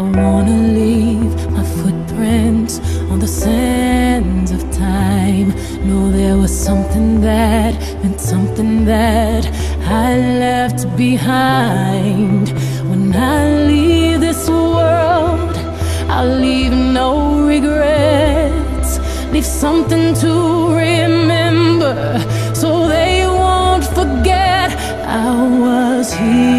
wanna leave my footprints on the sands of time. Know there was something that meant something that I left behind. When I leave this world, I'll leave no regrets. Leave something to remember so they won't forget I was here.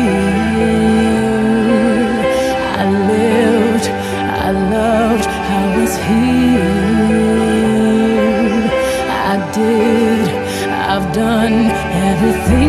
I. I did, I've done everything